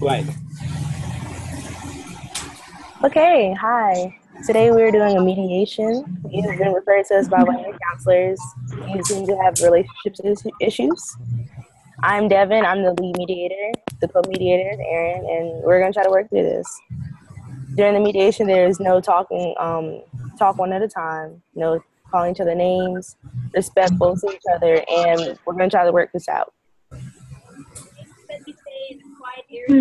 Right. Okay, hi. Today we're doing a mediation. You've been referred to us by one of the counselors. You seem to have relationships issues. I'm Devin. I'm the lead mediator. The co-mediator is Erin, and we're gonna try to work through this. During the mediation, there is no talking. Um, talk one at a time. No calling each other names. Respectful to each other, and we're gonna try to work this out. So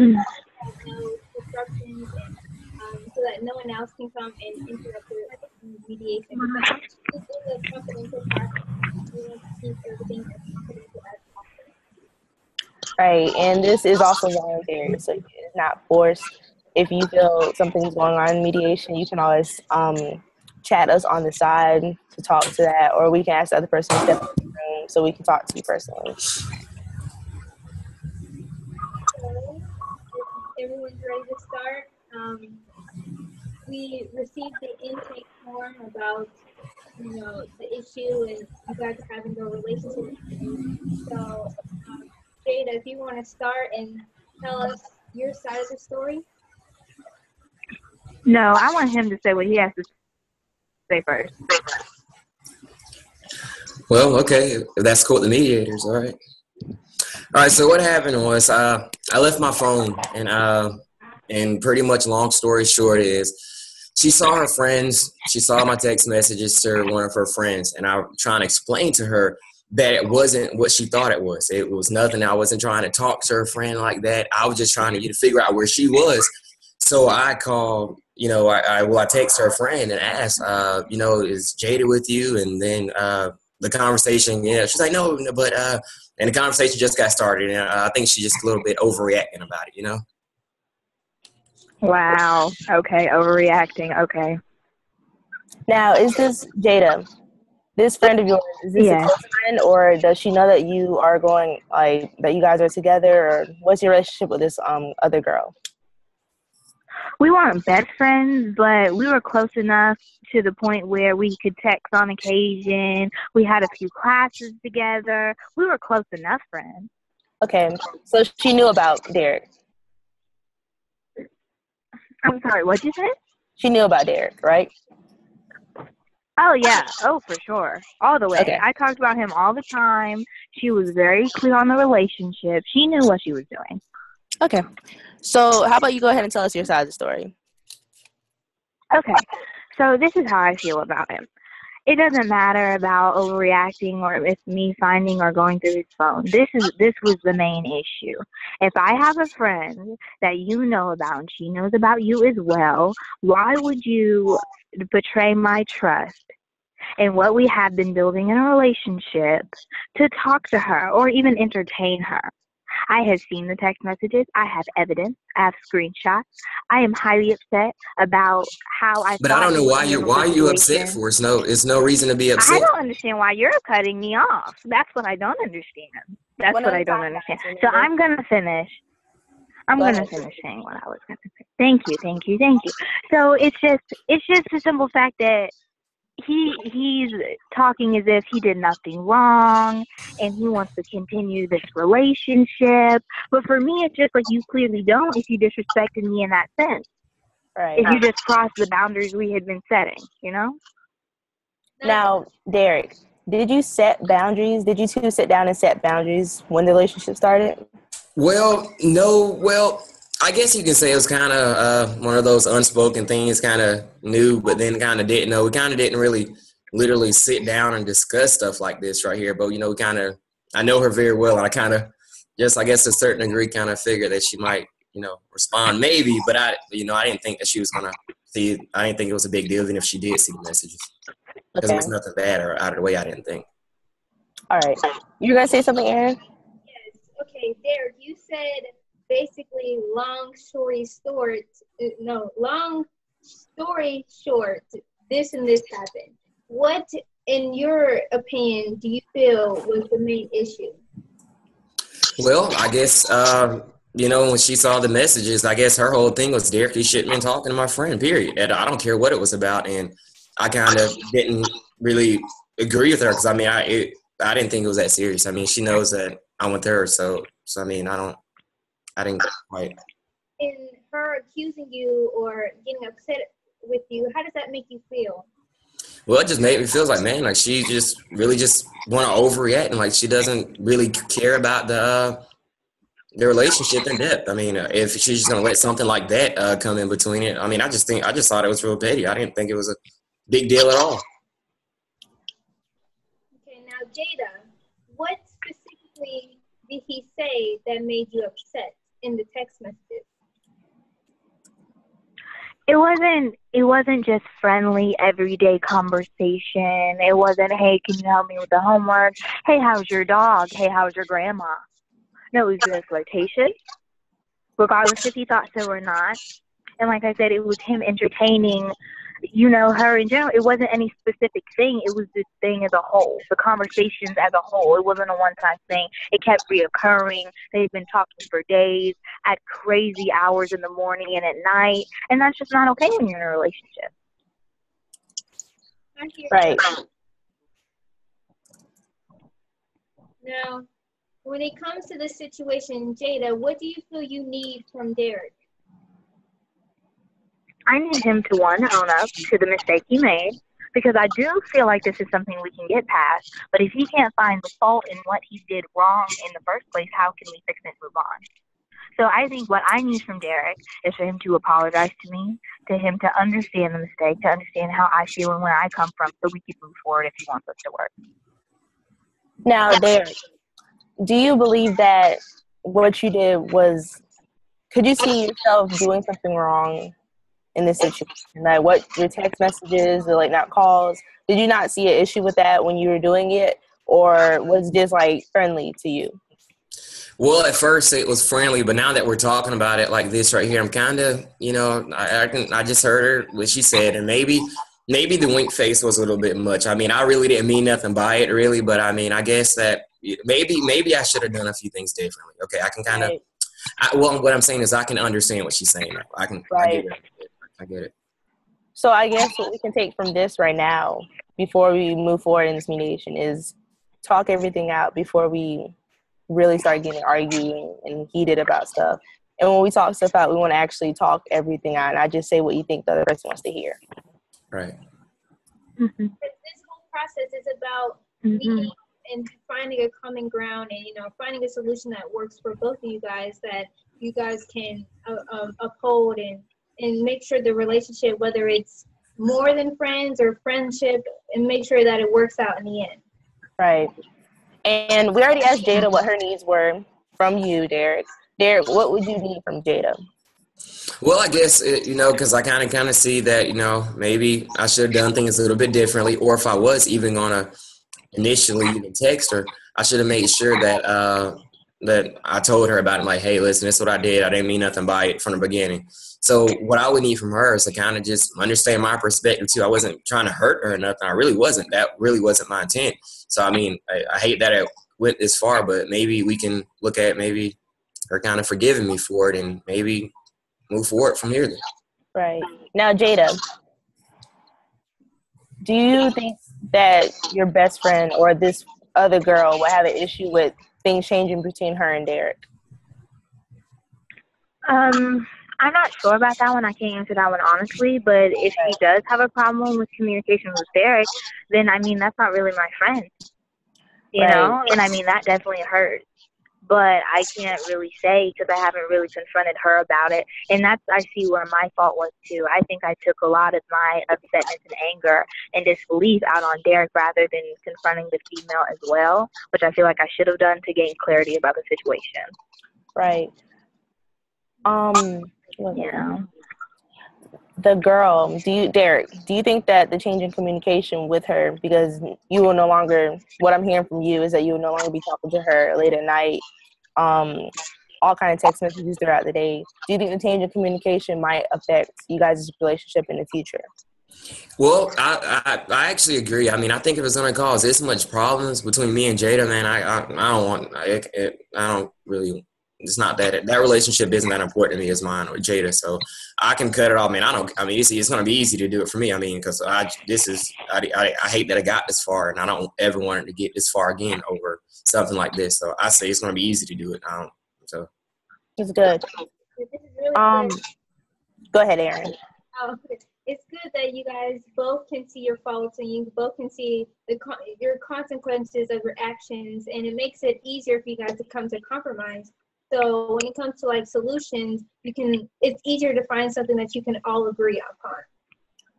that no one else can come and interrupt the mediation. Right, and this is also voluntary, so it's not forced. If you feel something's going on in mediation, you can always um, chat us on the side to talk to that, or we can ask the other person to step in the room so we can talk to you personally. Everyone's ready to start. Um, we received the intake form about you know the issue and you guys are having a relationship. So, um, Jada, if you want to start and tell us your side of the story. No, I want him to say what he has to say first. Well, okay, that's cool. The mediators, all right. All right. So what happened was uh, I left my phone, and uh, and pretty much long story short is she saw her friends. She saw my text messages to one of her friends, and I was trying to explain to her that it wasn't what she thought it was. It was nothing. I wasn't trying to talk to her friend like that. I was just trying to to figure out where she was. So I called, you know, I, I well, I text her friend and asked, uh, you know, is Jada with you? And then uh, the conversation, you know, she's like, no, but uh, and the conversation just got started, and I think she's just a little bit overreacting about it, you know. Wow. Okay, overreacting. Okay. Now, is this Jada? This friend of yours is this yes. a close friend, or does she know that you are going like that? You guys are together, or what's your relationship with this um other girl? We weren't best friends, but we were close enough to the point where we could text on occasion. We had a few classes together. We were close enough friends. Okay, so she knew about Derrick. I'm sorry, what'd you say? She knew about Derrick, right? Oh yeah, oh for sure, all the way. Okay. I talked about him all the time. She was very clear on the relationship. She knew what she was doing. Okay. So, how about you go ahead and tell us your side of the story? Okay. So, this is how I feel about him. It doesn't matter about overreacting or if me finding or going through his phone. This is this was the main issue. If I have a friend that you know about and she knows about you as well, why would you betray my trust and what we have been building in a relationship to talk to her or even entertain her? I have seen the text messages. I have evidence. I have screenshots. I am highly upset about how I. But I don't know why you're why are you upset for? It's no, it's no reason to be upset. I don't understand why you're cutting me off. That's what I don't understand. That's what, what I don't understand. So I'm gonna finish. I'm Go gonna finish saying what I was gonna say. Thank you, thank you, thank you. So it's just it's just a simple fact that he he's talking as if he did nothing wrong and he wants to continue this relationship. But for me, it's just like you clearly don't if you disrespected me in that sense. Right. If you just crossed the boundaries we had been setting, you know? Now, Derrick, did you set boundaries? Did you two sit down and set boundaries when the relationship started? Well, no. Well, I guess you can say it was kind of uh, one of those unspoken things, kind of knew, but then kind of didn't know. We kind of didn't really literally sit down and discuss stuff like this right here, but you know, we kind of, I know her very well, and I kind of just, I guess, to a certain degree, kind of figured that she might, you know, respond maybe, but I, you know, I didn't think that she was gonna see. I didn't think it was a big deal, even if she did see the messages, because okay. it was nothing bad or out of the way. I didn't think. All right, you gonna say something, Erin? Yes. Okay, there. you said basically long story short, uh, no, long story short, this and this happened. What, in your opinion, do you feel was the main issue? Well, I guess um, you know when she saw the messages, I guess her whole thing was Derrick, you shouldn't been talking to my friend. Period. And I don't care what it was about, and I kind of didn't really agree with her because I mean I it, I didn't think it was that serious. I mean she knows that I'm with her, so so I mean I don't I didn't quite. In her accusing you or getting upset with you, how does that make you feel? Well, it just made me feel like, man, like she just really just want to overreact and like she doesn't really care about the uh, the relationship in depth. I mean, uh, if she's just gonna let something like that uh, come in between it, I mean, I just think I just thought it was real petty. I didn't think it was a big deal at all. Okay, now Jada, what specifically did he say that made you upset in the text messages? it wasn't it wasn't just friendly everyday conversation. It wasn't, hey, can you help me with the homework? Hey, how's your dog? Hey, how's your grandma? No, it was just flirtatious, regardless if he thought so or not. And like I said, it was him entertaining you know, her in general, it wasn't any specific thing. It was this thing as a whole, the conversations as a whole. It wasn't a one time thing. It kept reoccurring. They've been talking for days at crazy hours in the morning and at night. And that's just not okay when you're in a relationship. Right. Now, when it comes to this situation, Jada, what do you feel you need from Derrick? I need him to one own up to the mistake he made because I do feel like this is something we can get past. But if he can't find the fault in what he did wrong in the first place, how can we fix it and move on? So I think what I need from Derrick is for him to apologize to me, to him to understand the mistake, to understand how I feel and where I come from, so we can move forward if he wants us to work. Now, Derrick, do you believe that what you did was? Could you see yourself doing something wrong in this situation? Like what your text messages or like not calls? Did you not see an issue with that when you were doing it, or was it just like friendly to you? Well, at first it was friendly, but now that we're talking about it like this right here, I'm kind of, you know, I, I, can, I just heard her what she said, and maybe, maybe the wink face was a little bit much. I mean, I really didn't mean nothing by it, really, but I mean, I guess that maybe, maybe I should have done a few things differently. Okay, I can kind of. Right. well, what I'm saying is, I can understand what she's saying. I can. Right. I I get it. So I guess what we can take from this right now, before we move forward in this mediation, is talk everything out before we really start getting arguing and heated about stuff. And when we talk stuff out, we want to actually talk everything out, and I just say what you think the other person wants to hear. Right. Mm-hmm. This whole process is about mm-hmm. and finding a common ground, and you know, finding a solution that works for both of you guys that you guys can uh, um, uphold and and make sure the relationship, whether it's more than friends or friendship, and make sure that it works out in the end. Right. And we already asked Jada what her needs were from you, Derrick. Derrick, what would you need from Jada? Well, I guess it, you know because I kind of kind of see that you know maybe I should have done things a little bit differently, or if I was even gonna initially even text her, I should have made sure that uh, that I told her about it. Like, hey, listen, this is what I did. I didn't mean nothing by it from the beginning. So what I would need from her is to kind of just understand my perspective too. I wasn't trying to hurt her or nothing. I really wasn't. That really wasn't my intent. So I mean, I, I hate that it went this far, but maybe we can look at maybe her kind of forgiving me for it and maybe move forward from here. Then. Right now, Jada, do you think that your best friend or this other girl will have an issue with things changing between her and Derrick? Um, I'm not sure about that one. I can't answer that one honestly. But if he does have a problem with communication with Derrick, then I mean that's not really my friend, you right. know. And I mean that definitely hurts. But I can't really say because I haven't really confronted her about it, and that's I see where my fault was too. I think I took a lot of my upsetness and anger and disbelief out on Derrick rather than confronting the female as well, which I feel like I should have done to gain clarity about the situation. Right. Um, yeah. The girl, do you, Derrick, do you think that the change in communication with her, because you will no longer, what I'm hearing from you is that you will no longer be talking to her late at night, um, all kind of text messages throughout the day. Do you think the change in communication might affect you guys' relationship in the future? Well, I, I, I actually agree. I mean, I think if it's gonna cause this much problems between me and Jada, man, I I, I don't want I, it, I don't really it's not that that relationship isn't that important to me as mine or Jada. So I can cut it off. Man, I don't. I mean, it's, it's going to be easy to do it for me. I mean, because I this is I, I, I hate that I got this far, and I don't ever want it to get this far again over something like this. So I say it's going to be easy to do it. I don't. So. It's good. This is really Um, go ahead, Erin. Oh, it's good that you guys both can see your faults and you both can see the con- your consequences of your actions, and it makes it easier for you guys to come to compromise. So when it comes to like solutions, you can it's easier to find something that you can all agree upon.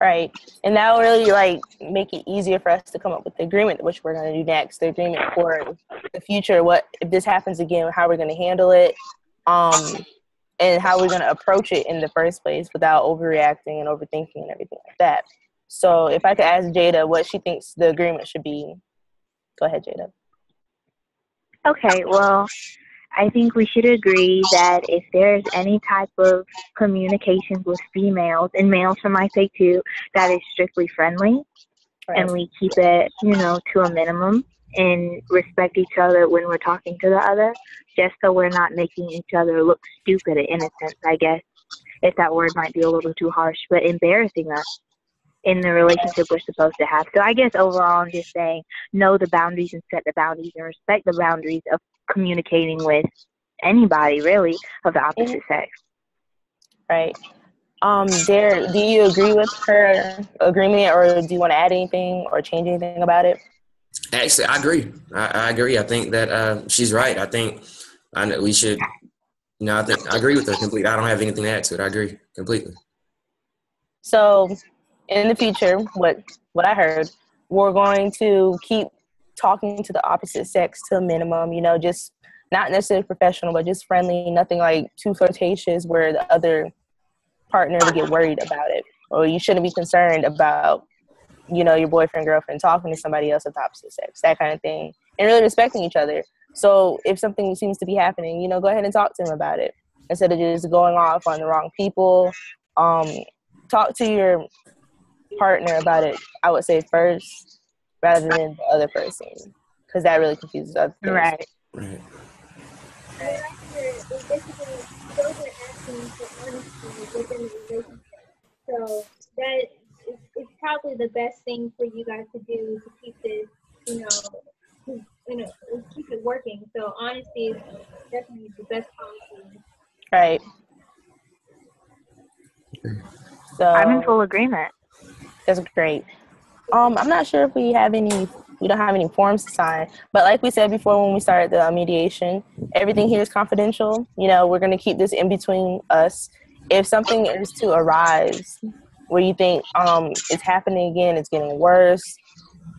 Right. And that will really like make it easier for us to come up with the agreement, which we're going to do next. The agreement for the future. What if this happens again? How we're going to handle it, um, and how we're going to approach it in the first place without overreacting and overthinking and everything like that. So, if I could ask Jada what she thinks the agreement should be, go ahead, Jada. Okay, well, I think we should agree that if there's any type of communications with females and males for my sake too, that is strictly friendly and we keep it, you know, to a minimum and respect each other when we're talking to the other, just so we're not making each other look stupid or innocent, I guess, if that word might be a little too harsh, but embarrassing us in the relationship we're supposed to have. So I guess overall, I'm just saying know the boundaries and set the boundaries and respect the boundaries of communicating with anybody really of the opposite sex. Right. Um, Dare, do you agree with her agreement, or do you want to add anything or change anything about it? Actually, I agree. I, I agree. I think that uh, she's right. I think I know we should. You know, I think I agree with her completely. I don't have anything to add to it. I agree completely. So, in the future, what what I heard, we're going to keep talking to the opposite sex to a minimum. You know, just not necessarily professional, but just friendly. Nothing like too flirtatious, where the other partner would get worried about it, or you shouldn't be concerned about, you know, your boyfriend girlfriend talking to somebody else of the opposite sex, that kind of thing, and really respecting each other. So, if something seems to be happening, you know, go ahead and talk to him about it instead of just going off on the wrong people. Um, talk to your partner about it, I would say first, rather than the other person, because that really confuses other things. Right. Right. I like your it's basically those are actions for honesty within the relationship. So that is, is probably the best thing for you guys to do to keep this, you know, to, you know, keep it working. So honesty is definitely the best policy. Right. So I'm in full agreement. that's great. Um, I'm not sure if we have any. We don't have any forms to sign, but like we said before, when we started the mediation, everything here is confidential. You know, we're going to keep this in between us. If something is to arise where you think um, it's happening again, it's getting worse,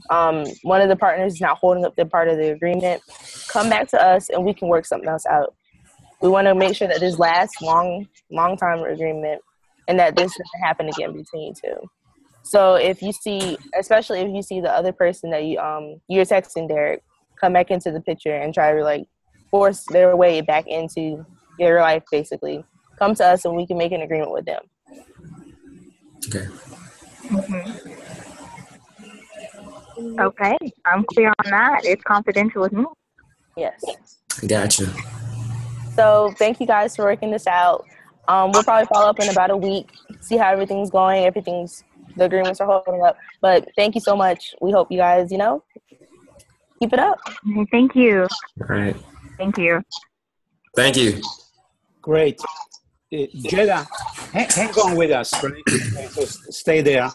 um, one of the partners is not holding up their part of the agreement, come back to us and we can work something else out. We want to make sure that this lasts long, long time agreement and that this doesn't happen again between you two. So if you see, especially if you see the other person that you um you're texting Derrick come back into the picture and try to like force their way back into your life, basically, come to us and we can make an agreement with them. Okay. Okay, I'm clear on that. It's confidential with me. Yes. Gotcha. So thank you guys for working this out. Um, we'll probably follow up in about a week, see how everything's going. Everything's the agreements are holding up. But thank you so much. We hope you guys, you know, keep it up. Thank you. All right. Thank you. Thank you. Great. Uh, Jada, hang, hang on with us, right? So stay there.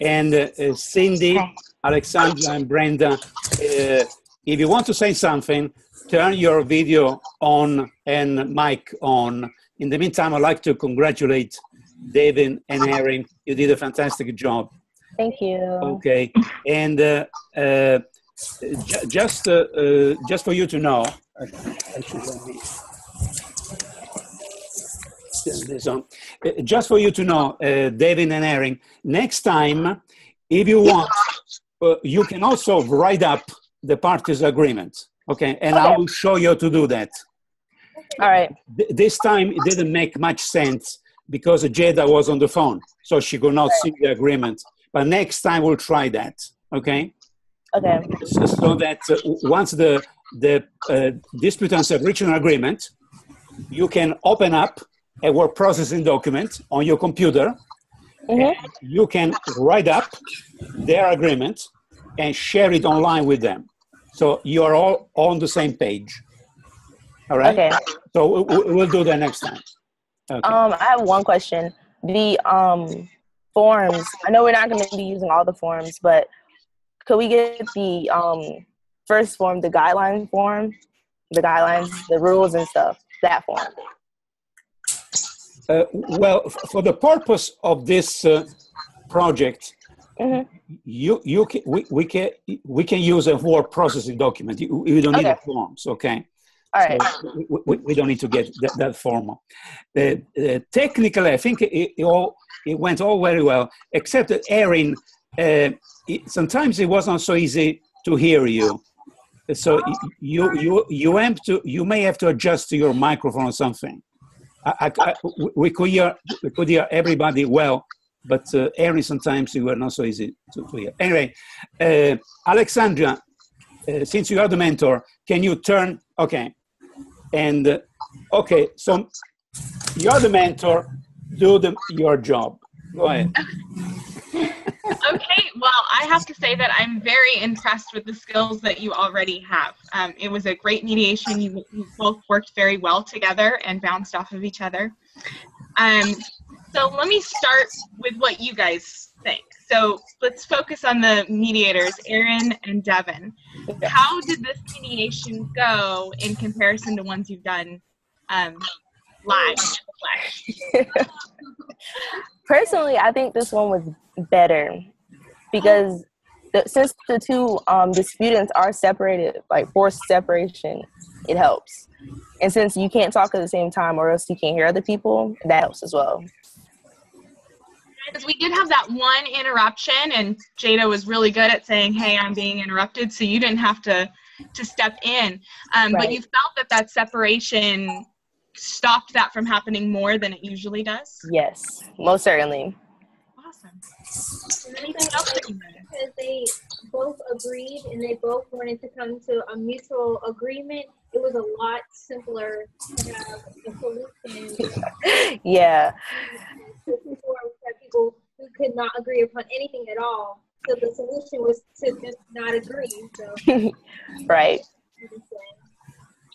And uh, uh, Cindy, Okay. Alexandra, and Brenda, uh, if you want to say something, turn your video on and mic on. In the meantime, I'd like to congratulate David and Erin. You did a fantastic job. Thank you. Okay, and uh, uh, ju- just uh, uh, just for you to know, I should let me turn this on. Just for you to know, uh, David and Erin, next time, if you want, uh, you can also write up the parties' agreement. Okay, and I will show you how to do that. All right. This time it didn't make much sense because Jada was on the phone, so she could not see the agreement. But next time we'll try that. Okay, Okay. so, so that uh, once the the uh, disputants have reached an agreement, you can open up a word processing document on your computer. Mhm. You can write up their agreement and share it online with them. So you are all on the same page. All right. Okay. So we- we- we'll do that next time. Okay. Um, I have one question. The um forms. I know we're not going to be using all the forms, but could we get the um first form, the guideline form, the guidelines, the rules and stuff, that form? Uh, well, f- for the purpose of this uh, project, Mhm. you you can, we, we can we can use a word processing document. You, you don't need Okay. the forms, okay? All right. So we, we, don't need to get that, that formal. Uh, uh, technically, I think it, it all it went all very well, except that Erin, uh, it, sometimes it wasn't so easy to hear you. So you you you have to you may have to adjust to your microphone or something. I, I, I- we could hear we could hear everybody well, but uh, Erin sometimes you were not so easy to, to hear. Anyway, uh, Alexandra, uh, since you are the mentor, can you turn? Okay, and uh, okay, so you're the mentor. Do the your job. Go ahead. okay, well, I have to say that I'm very impressed with the skills that you already have. Um, it was a great mediation. You, you both worked very well together and bounced off of each other. Um, so let me start with what you guys think. So let's focus on the mediators, Erin and Devin. How did this mediation go in comparison to ones you've done um, live? Personally, I think this one was better because the, since the two um, disputants are separated, like forced separation, it helps. And since you can't talk at the same time or else you can't hear other people, that helps as well. Because we did have that one interruption, and Jada was really good at saying, "Hey, I'm being interrupted," so you didn't have to to step in. Um, But you felt that that separation stopped that from happening more than it usually does. Yes, most certainly. Awesome. And Anything else that you because they both agreed and they both wanted to come to a mutual agreement, it was a lot simpler to have a solution. Yeah, So before we had people who could not agree upon anything at all. So the solution was to just not agree. So right.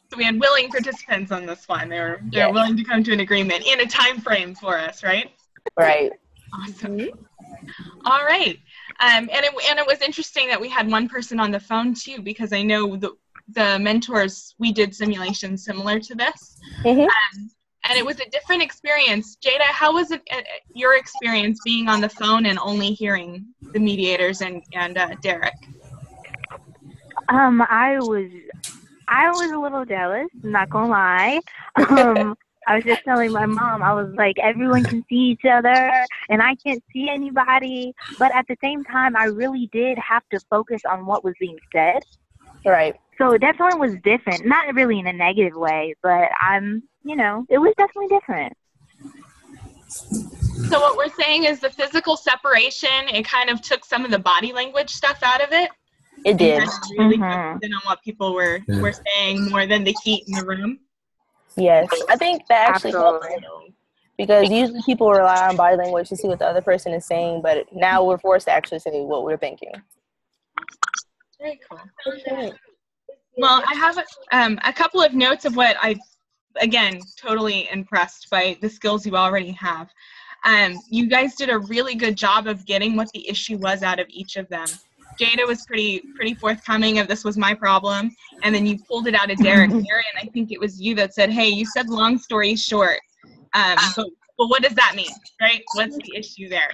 So we had willing participants on this one. They were they were willing to come to an agreement in a time frame for us, right? Right. Awesome. All right. Um, and it and it was interesting that we had one person on the phone too, because I know the the mentors we did simulations similar to this, Mhm. um, and it was a different experience. Jada, how was it uh, your experience being on the phone and only hearing the mediators and and uh, Derrick? Um, I was, I was a little jealous. Not gonna lie. Um, I was just telling my mom, I was like, everyone can see each other, and I can't see anybody. But at the same time, I really did have to focus on what was being said. Right. So it definitely was different. Not really in a negative way, but I'm, you know, it was definitely different. So what we're saying is the physical separation. It kind of took some of the body language stuff out of it. It did. And really Mhm. focused in on what people were Yeah. were saying more than the heat in the room. Yes. I think that actually Absolutely. though, because usually people rely on body language to see what the other person is saying, but now we're forced to actually say what we're thinking. Very cool. Well, I have um, a couple of notes of what I, again, totally impressed by the skills you already have. Um, you guys did a really good job of getting what the issue was out of each of them. Jada was pretty pretty forthcoming of this was my problem, and then you pulled it out of Derrick. here, and I think it was you that said, "Hey, you said long story short, um, but, but what does that mean, right? What's the issue there?"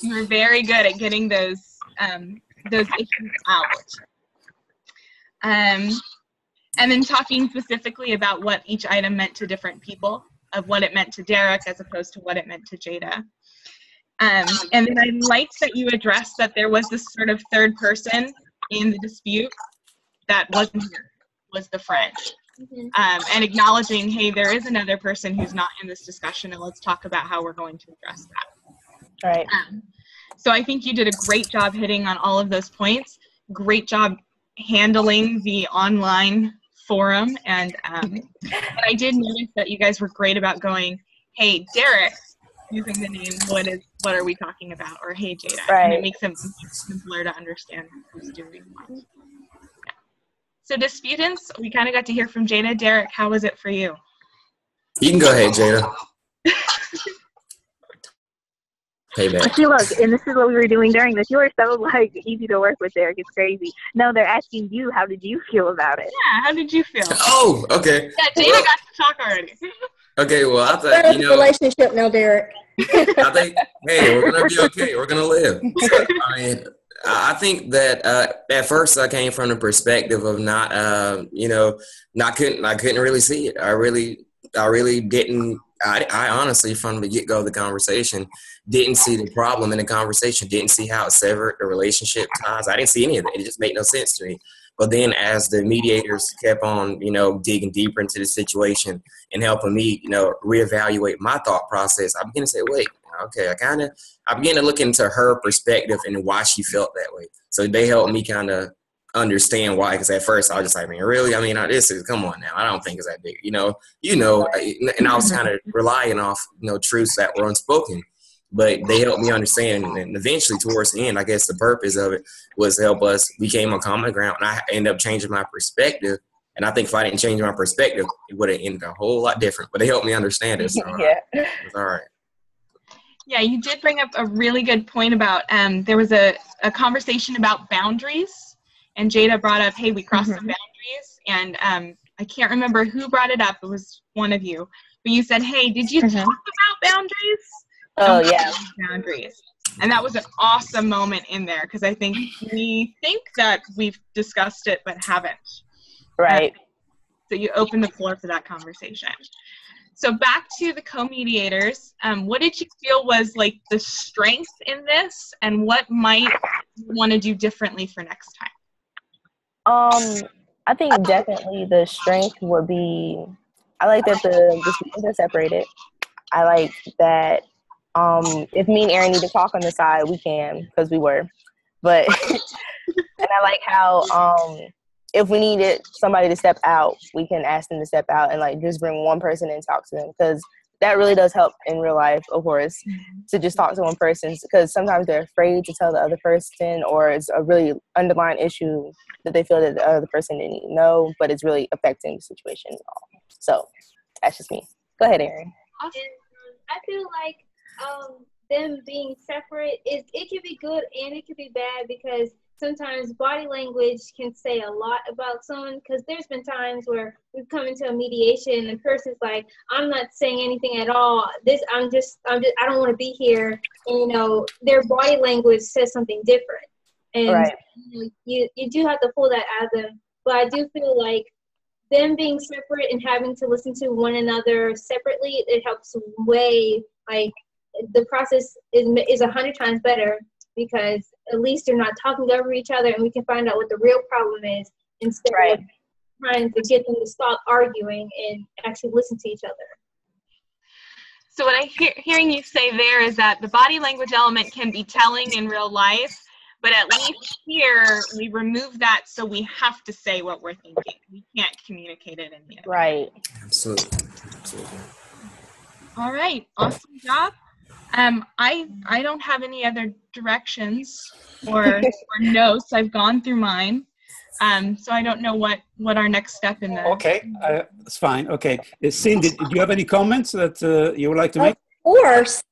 You were very good at getting those um, those issues out. Um, and then talking specifically about what each item meant to different people, of what it meant to Derrick as opposed to what it meant to Jada. Um, and then I liked that you addressed that there was this sort of third person in the dispute that wasn't here, was the friend. Mhm. Um, and acknowledging, hey, there is another person who's not in this discussion, and let's talk about how we're going to address that. Right. Um, so I think you did a great job hitting on all of those points. Great job handling the online forum, and um, and I did notice that you guys were great about going, "Hey, Derrick," using the name. What is? What are we talking about? Or "Hey, Jada," and Right. it makes it simpler to understand who's doing what. Yeah. So disputants, we kind of got to hear from Jada. Derrick, how was it for you? You can go ahead, Jada. Payback. See, look, and this is what we were doing during this. You were so like easy to work with, Derrick. It's crazy. No, they're asking you, how did you feel about it? Yeah, how did you feel? Oh, okay. Yeah, Jada got to talk already. Okay, well, I thought, you know, relationship now, Derrick. I think, hey, we're gonna be okay. We're gonna live. I mean, I think that uh, at first I came from the perspective of not, uh, you know, not couldn't I couldn't really see it. I really, I really didn't. I, I honestly, from the get go of the conversation, didn't see the problem in the conversation. Didn't see how it severed the relationship ties. I didn't see any of it. It just made no sense to me. But then, as the mediators kept on, you know, digging deeper into the situation and helping me, you know, reevaluate my thought process, I began to say, wait, okay, I kind of, I began to look into her perspective and why she felt that way. So they helped me kind of understand why. Because at first I was just like, man, really? I mean, this is come on now. I don't think it's that big, you know. You know, and I was kind of relying off, you know, truths that were unspoken but they helped me understand and eventually towards the end i guess the purpose of it was to help us we came on common ground and i ended up changing my perspective and i think if i didn't change my perspective it would have ended a whole lot different but they helped me understand it so yeah. it was all right Yeah, you did bring up a really good point about um, there was a, a conversation about boundaries, and Jada brought up, hey, we crossed some boundaries, and um, I can't remember who brought it up. It was one of you, but you said, hey, did you Mhm. talk about boundaries? Oh About yeah. boundaries. And that was an awesome moment in there because I think we think that we've discussed it but haven't. Right. So you open the floor for that conversation. So back to the co-mediators, um, what did you feel was like the strength in this, and what might you want to do differently for next time? Um, I think definitely the strength would be. I like that the students are separated. I like that. Um, if me and Erin need to talk on the side, we can because we were. But and I like how um, if we needed somebody to step out, we can ask them to step out and like just bring one person and talk to them because that really does help in real life, of course, to just talk to one person because sometimes they're afraid to tell the other person or it's a really underlying issue that they feel that the other person didn't even know, but it's really affecting the situation. and all. So that's just me. Go ahead, Erin. And um, I feel like um, them being separate is it can be good and it can be bad because sometimes body language can say a lot about someone. Because there's been times where we've come into a mediation and the person's like, "I'm not saying anything at all. This I'm just I'm just I don't want to be here." And you know their body language says something different. And Right. you, know, you you do have to pull that out of them. But I do feel like them being separate and having to listen to one another separately, it helps way. Like the process is is a hundred times better because at least they're not talking over each other, and we can find out what the real problem is instead Right. of trying to get them to stop arguing and actually listen to each other. So what I hear hearing you say there is that the body language element can be telling in real life, but at least here we remove that, so we have to say what we're thinking. We can't communicate it in the other. Right. absolutely absolutely All right, awesome job. Um, I I don't have any other directions or, or notes. I've gone through mine, um, so I don't know what what our next step in the. Okay, uh, that's fine. Okay, Uh, Cindy, do you have any comments that uh, you would like to make? Of course.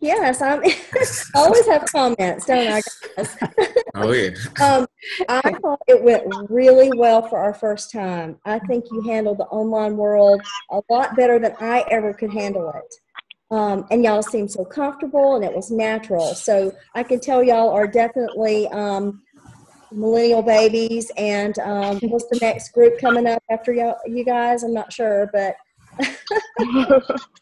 Yes, I'm. Always have comments, don't I? guys? oh yeah Um, I thought it went really well for our first time. I think you handled the online world a lot better than I ever could handle it. Um, and y'all seemed so comfortable and it was natural. So I can tell y'all are definitely um, millennial babies. And um, what's the next group coming up after y'all, you guys? I'm not sure, but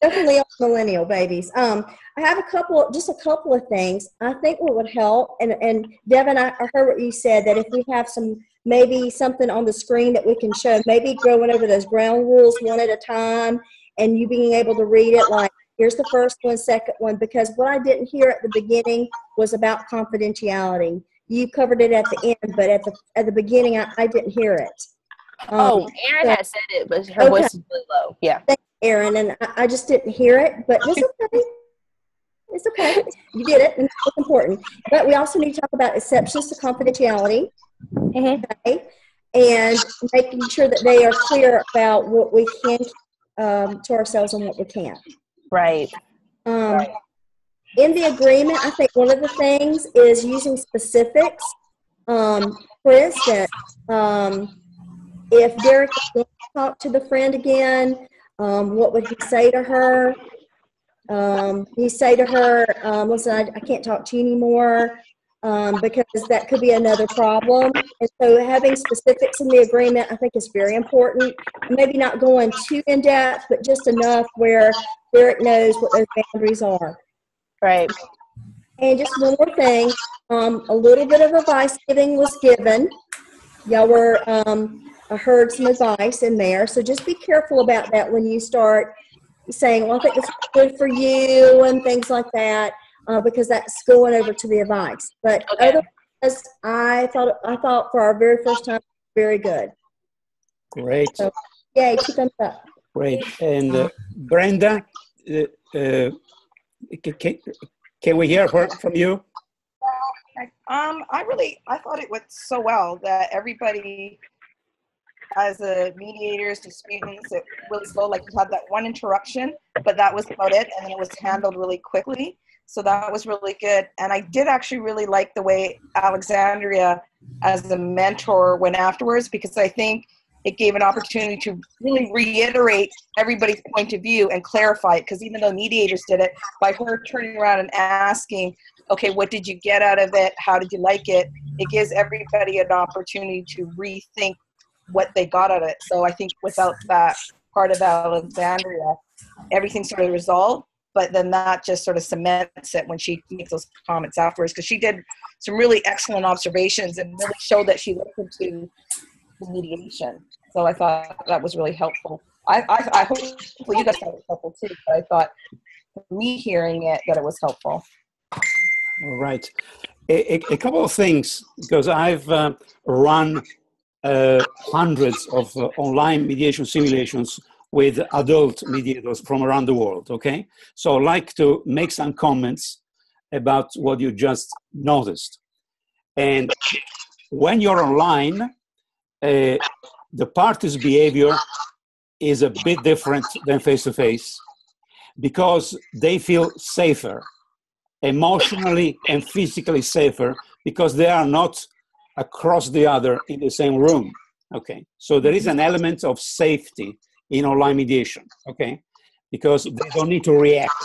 definitely millennial babies. Um, I have a couple, just a couple of things. I think what would help, and and Devin, I, I heard what you said that if we have some maybe something on the screen that we can show, maybe going over those ground rules one at a time, and you being able to read it like here's the first one, second one, because what I didn't hear at the beginning was about confidentiality. You covered it at the end, but at the at the beginning, I, I didn't hear it. Um, Oh, Erin so- had said it, but her Okay. voice is really low. Yeah. Erin, and I, I just didn't hear it, but it's okay. It's okay. You did it, and it's important. But we also need to talk about exceptions to confidentiality. Mhm. Okay. and making sure that they are clear about what we can um, to ourselves and what we can't. Right. Um, in the agreement, I think one of the things is using specifics. Um, for instance, um, if Derrick is talk to the friend again, um, what would he say to her? Um, he say to her, um, listen, I, I, can't talk to you anymore um, because that could be another problem. And so having specifics in the agreement, I think is very important. Maybe not going too in depth, but just enough where Derrick knows what those boundaries are. Right. And just one more thing, um, a little bit of advice giving was given. Y'all were, um, I heard some advice in there. So just be careful about that when you start saying, well, I think it's good for you and things like that, uh, because that's going over to the advice. But okay. otherwise, I thought, I thought for our very first time, very good. Great. So, yay, keep them up. Great. And uh, Brenda, uh, uh can, can we hear from you? Um, I really, I thought it went so well that everybody, as a mediators to students, it really slow. Like you had that one interruption, but that was about it, and then it was handled really quickly. So that was really good. And I did actually really like the way Alexandria, as a mentor, went afterwards because I think it gave an opportunity to really reiterate everybody's point of view and clarify it. Because even though mediators did it by her turning around and asking okay what did you get out of it? How did you like it? it gives everybody an opportunity to rethink what they got out of it. So i think without that part of alexandria everything sort of resolved but then that just sort of cements it when she makes those comments afterwards because she did some really excellent observations and really showed that she listened to the mediation. So I thought that was really helpful. I, I, I hope you guys thought it was helpful too, but I thought me hearing it that it was helpful. All right. A, a, a couple of things, because I've uh, run uh, hundreds of uh, online mediation simulations with adult mediators from around the world, okay? So I'd like to make some comments about what you just noticed. And when you're online, uh, the party's behavior is a bit different than face to face because they feel safer, emotionally and physically safer, because they are not across the other in the same room. Okay, so there is an element of safety in online mediation. Okay, because they don't need to react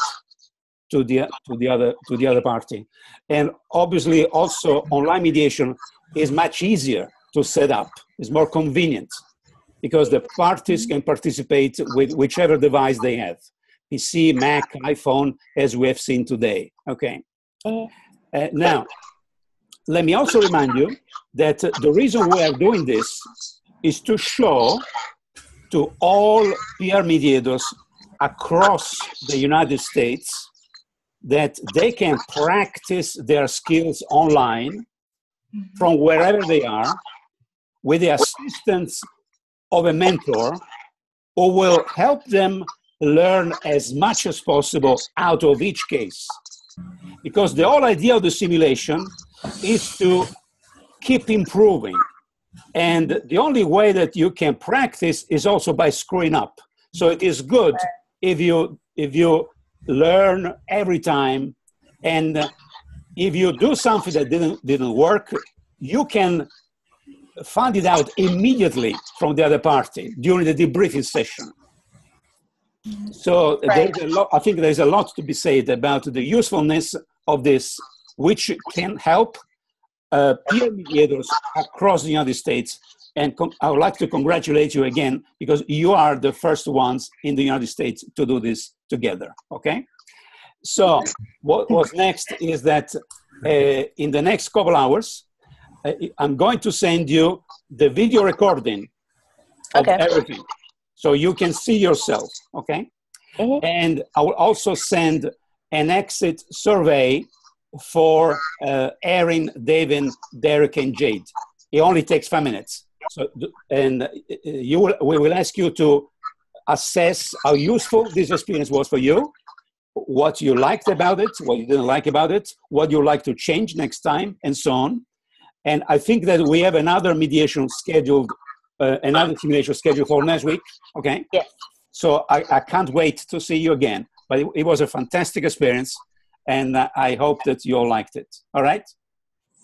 to the to the other to the other party, and obviously also online mediation is much easier to set up. It's more convenient because the parties can participate with whichever device they have PC, Mac, iPhone, as we have seen today. Okay. Uh, now, let me also remind you that the reason we are doing this is to show to all peer mediators across the United States that they can practice their skills online from wherever they are with the assistance of a mentor who will help them learn as much as possible out of each case. Because the whole idea of the simulation is to keep improving. And the only way that you can practice is also by screwing up. So it is good if you if you learn every time and if you do something that didn't didn't work, you can find it out immediately from the other party during the debriefing session. So right. there's a lot, I think there's a lot to be said about the usefulness of this, which can help uh, peer mediators across the United States. And I would like to congratulate you again because you are the first ones in the United States to do this together. Okay. So what was next is that uh, in the next couple hours, I'm going to send you the video recording of okay. everything, so you can see yourself. Okay, mm-hmm. and I will also send an exit survey for uh, Erin, David, Derrick, and Jade. It only takes five minutes. So, and uh, you will, we will ask you to assess how useful this experience was for you, what you liked about it, what you didn't like about it, what you like to change next time, and so on. And I think that we have another mediation scheduled, uh, another simulation scheduled for next week. Okay. Yes. So I, I can't wait to see you again. But it, it was a fantastic experience, and uh, I hope that you all liked it. All right.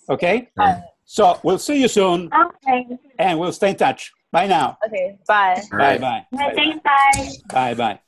Okay. Yeah. So we'll see you soon, Okay. and we'll stay in touch. Bye now. Okay. Bye. All Bye bye. Thanks, bye. Bye bye.